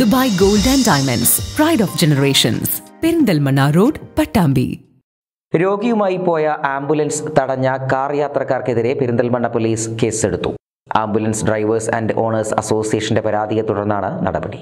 Dubai gold and diamonds pride of generations Perinthalmanna road Pattambi രോഗിയുമായി പോയ ambulance തടഞ്ഞ car യാത്രക്കാർക്കെതിരെ പെരിന്തൽമണ്ണ പോലീസ് കേസെടുത്തു. ആംബുലൻസ് ഡ്രൈവേഴ്സ് ആൻഡ് ഓണേഴ്സ് അസോസിയേഷന്റെ പരാതിയെ തുടർന്നാണ് നടപടി.